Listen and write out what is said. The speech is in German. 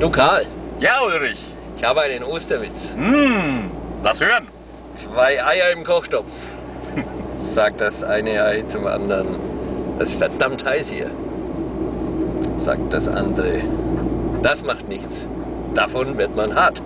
Du Karl, Ja, Ulrich. ich habe einen Osterwitz. Hm, lass hören. Zwei Eier im Kochtopf. Sagt das eine Ei zum anderen. Das ist verdammt heiß hier. Sagt das andere. Das macht nichts. Davon wird man hart.